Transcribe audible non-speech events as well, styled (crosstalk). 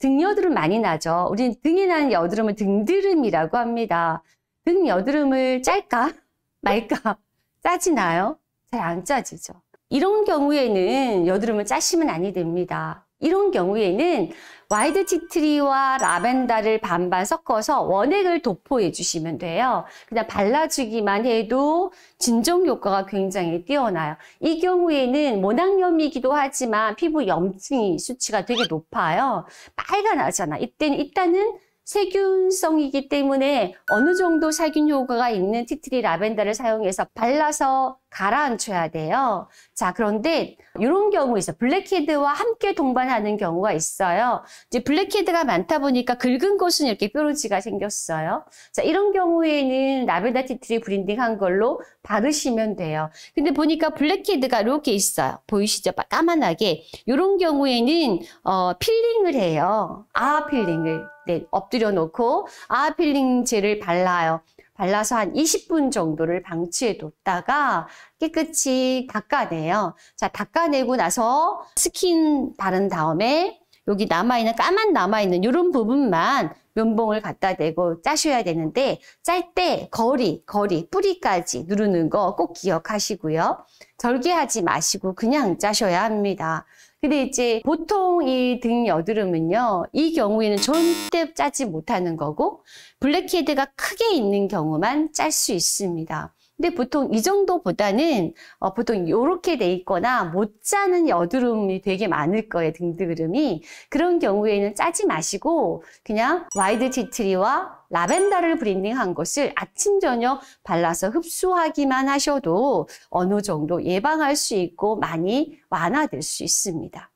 등 여드름 많이 나죠. 우린 등에 나는 여드름을 등드름이라고 합니다. 등 여드름을 짤까 (laughs) 말까 짜지나요? 잘 안 짜지죠. 이런 경우에는 여드름을 짜시면 아니 됩니다. 이런 경우에는 와이드 티트리와 라벤더를 반반 섞어서 원액을 도포해 주시면 돼요. 그냥 발라주기만 해도 진정 효과가 굉장히 뛰어나요. 이 경우에는 모낭염이기도 하지만 피부 염증 수치가 되게 높아요. 빨간하잖아. 이때는 일단은 세균성이기 때문에 어느 정도 살균 효과가 있는 티트리 라벤더를 사용해서 발라서 가라앉혀야 돼요. 자, 그런데 이런 경우 있어. 블랙헤드와 함께 동반하는 경우가 있어요. 이제 블랙헤드가 많다 보니까 긁은 곳은 이렇게 뾰루지가 생겼어요. 자, 이런 경우에는 라벤더 티트리 blending 한 걸로 바르시면 돼요. 근데 보니까 블랙헤드가 이렇게 있어요. 보이시죠? 까만하게. 이런 경우에는 어, 필링을 해요. 아 필링을. 네, 엎드려 놓고 아 필링 젤을 발라요. 발라서 한 20분 정도를 방치해 뒀다가 깨끗이 닦아내요. 자, 닦아내고 나서 스킨 바른 다음에 여기 남아있는 까만 남아있는 이런 부분만 면봉을 갖다 대고 짜셔야 되는데 짤 때 거리, 거리, 뿌리까지 누르는 거 꼭 기억하시고요. 절개하지 마시고 그냥 짜셔야 합니다. 근데 이제 보통 이 등 여드름은요, 이 경우에는 절대 짜지 못하는 거고, 블랙헤드가 크게 있는 경우만 짤 수 있습니다. 근데 보통 이 정도보다는 어, 보통 이렇게 돼 있거나 못 짜는 여드름이 되게 많을 거예요. 등드름이. 그런 경우에는 짜지 마시고 그냥 와일드 티트리와 라벤더를 블렌딩한 것을 아침 저녁 발라서 흡수하기만 하셔도 어느 정도 예방할 수 있고 많이 완화될 수 있습니다.